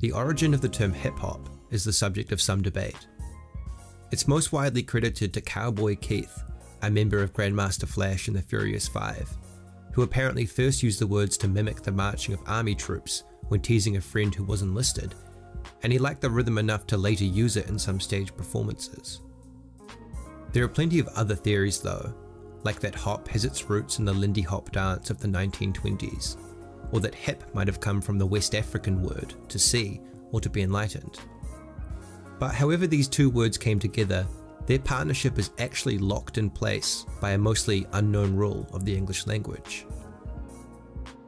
The origin of the term hip hop is the subject of some debate. It's most widely credited to Cowboy Keith, a member of Grandmaster Flash and the Furious Five, who apparently first used the words to mimic the marching of army troops when teasing a friend who was enlisted, and he liked the rhythm enough to later use it in some stage performances. There are plenty of other theories though, like that hop has its roots in the Lindy Hop dance of the 1920s, or that hip might have come from the West African word to see or to be enlightened. But however these two words came together, their partnership is actually locked in place by a mostly unknown rule of the English language.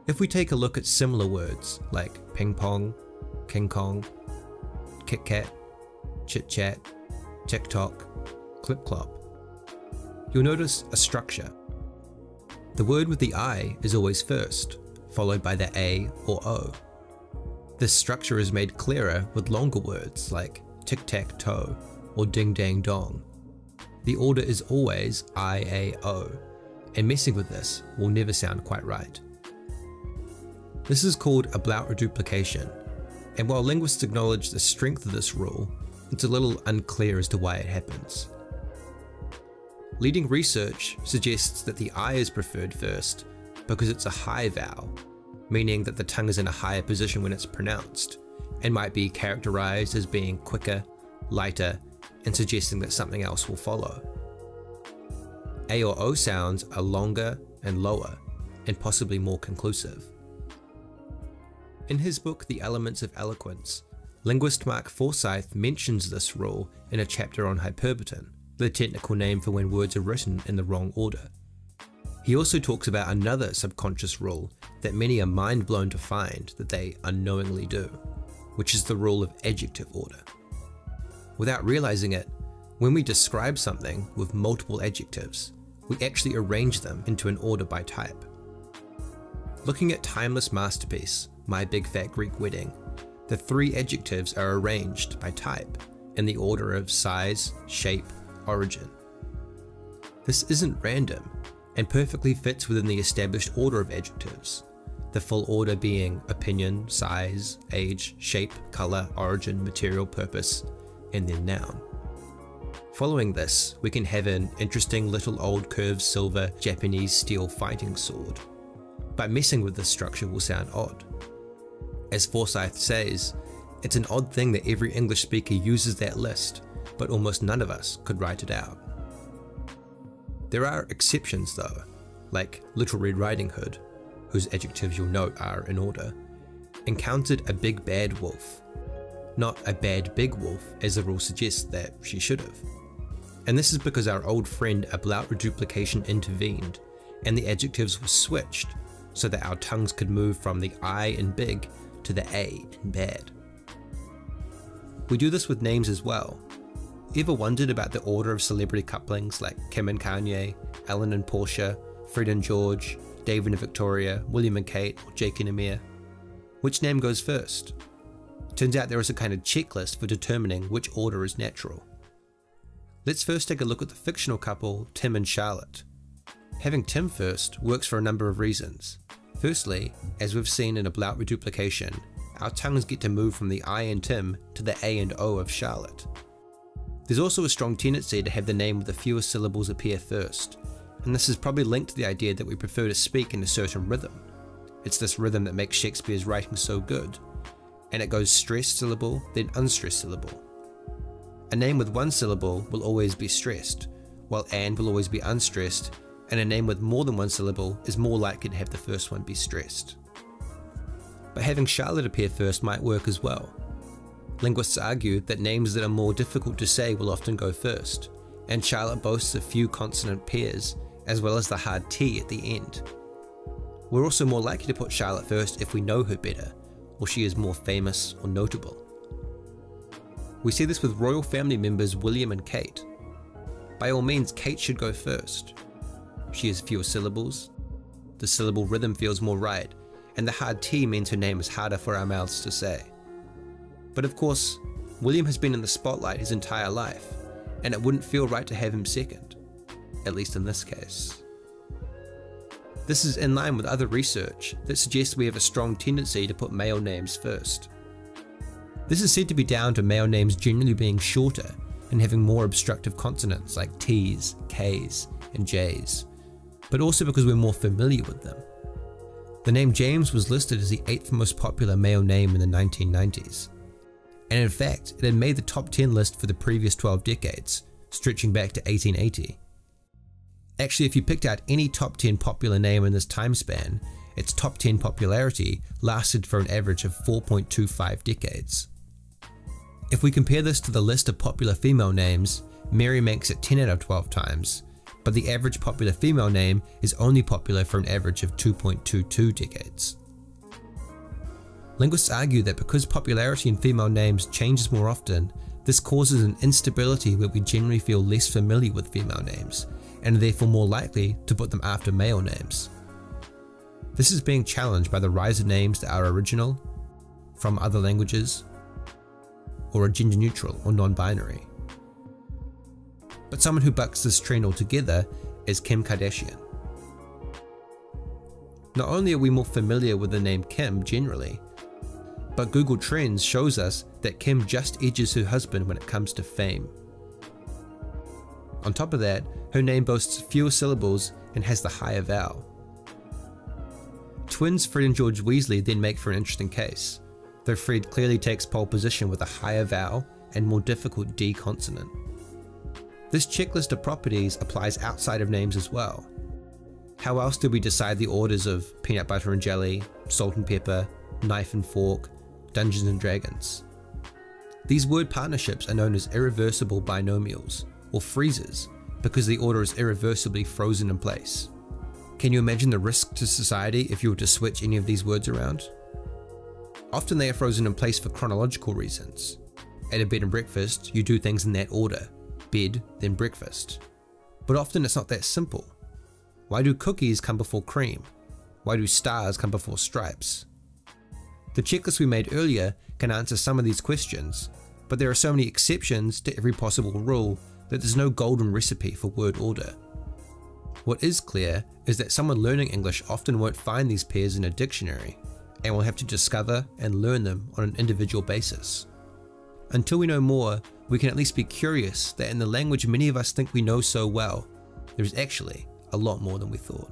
If we take a look at similar words like ping pong, king kong, kit kat, chit chat, TikTok, clip clop, you'll notice a structure. The word with the I is always first, followed by the A or O. This structure is made clearer with longer words like tic tac toe or ding dang dong. The order is always I A O, and messing with this will never sound quite right. This is called ablaut reduplication, and while linguists acknowledge the strength of this rule, it's a little unclear as to why it happens. Leading research suggests that the I is preferred first because it's a high vowel, meaning that the tongue is in a higher position when it's pronounced, and might be characterized as being quicker, lighter, and suggesting that something else will follow. A or O sounds are longer and lower, and possibly more conclusive. In his book The Elements of Eloquence, linguist Mark Forsyth mentions this rule in a chapter on hyperbaton, the technical name for when words are written in the wrong order. He also talks about another subconscious rule that many are mind blown to find that they unknowingly do, which is the rule of adjective order. Without realizing it, when we describe something with multiple adjectives, we actually arrange them into an order by type. Looking at timeless masterpiece, My Big Fat Greek Wedding, the three adjectives are arranged by type in the order of size, shape, origin. This isn't random and perfectly fits within the established order of adjectives, the full order being opinion, size, age, shape, colour, origin, material, purpose, and then noun. Following this, we can have an interesting little old curved silver Japanese steel fighting sword. But messing with this structure will sound odd. As Forsyth says, it's an odd thing that every English speaker uses that list, but almost none of us could write it out. There are exceptions though, like Little Red Riding Hood, whose adjectives you'll note are in order, encountered a big bad wolf. Not a bad big wolf, as the rule suggests that she should have. And this is because our old friend ablaut reduplication intervened, and the adjectives were switched so that our tongues could move from the I in big to the A in bad. We do this with names as well. Ever wondered about the order of celebrity couplings like Kim and Kanye, Ellen and Portia, Fred and George, David and Victoria, William and Kate, or Jake and Amir? Which name goes first? Turns out there is a kind of checklist for determining which order is natural. Let's first take a look at the fictional couple Tim and Charlotte. Having Tim first works for a number of reasons. Firstly, as we've seen in ablaut reduplication, our tongues get to move from the I in Tim to the A and O of Charlotte. There's also a strong tendency to have the name with the fewest syllables appear first, and this is probably linked to the idea that we prefer to speak in a certain rhythm. It's this rhythm that makes Shakespeare's writing so good, and it goes stressed syllable, then unstressed syllable. A name with one syllable will always be stressed, while and will always be unstressed, and a name with more than one syllable is more likely to have the first one be stressed. But having Charlotte appear first might work as well. Linguists argue that names that are more difficult to say will often go first, and Charlotte boasts a few consonant pairs, as well as the hard T at the end. We're also more likely to put Charlotte first if we know her better, or she is more famous or notable. We see this with royal family members William and Kate. By all means, Kate should go first. She has fewer syllables, the syllable rhythm feels more right, and the hard T means her name is harder for our mouths to say. But of course, William has been in the spotlight his entire life, and it wouldn't feel right to have him second, at least in this case. This is in line with other research that suggests we have a strong tendency to put male names first. This is said to be down to male names generally being shorter and having more obstructive consonants like T's, K's, and J's, but also because we're more familiar with them. The name James was listed as the eighth most popular male name in the 1990s, and in fact, it had made the top 10 list for the previous 12 decades, stretching back to 1880. Actually, if you picked out any top 10 popular name in this time span, its top 10 popularity lasted for an average of 4.25 decades. If we compare this to the list of popular female names, Mary makes it 10 out of 12 times, but the average popular female name is only popular for an average of 2.22 decades. Linguists argue that because popularity in female names changes more often, this causes an instability where we generally feel less familiar with female names, and are therefore more likely to put them after male names. This is being challenged by the rise of names that are original, from other languages, or are gender neutral or non-binary. But someone who bucks this trend altogether is Kim Kardashian. Not only are we more familiar with the name Kim generally, but Google Trends shows us that Kim just edges her husband when it comes to fame. On top of that, her name boasts fewer syllables and has the higher vowel. Twins Fred and George Weasley then make for an interesting case, though Fred clearly takes pole position with a higher vowel and more difficult D consonant. This checklist of properties applies outside of names as well. How else do we decide the orders of peanut butter and jelly, salt and pepper, knife and fork, Dungeons and Dragons? These word partnerships are known as irreversible binomials, or freezes, because the order is irreversibly frozen in place. Can you imagine the risk to society if you were to switch any of these words around? Often they are frozen in place for chronological reasons. At a bed and breakfast, you do things in that order bed, then breakfast. But often it's not that simple. Why do cookies come before cream? Why do stars come before stripes? The checklist we made earlier can answer some of these questions, but there are so many exceptions to every possible rule that there's no golden recipe for word order. What is clear is that someone learning English often won't find these pairs in a dictionary, and will have to discover and learn them on an individual basis. Until we know more, we can at least be curious that in the language many of us think we know so well, there is actually a lot more than we thought.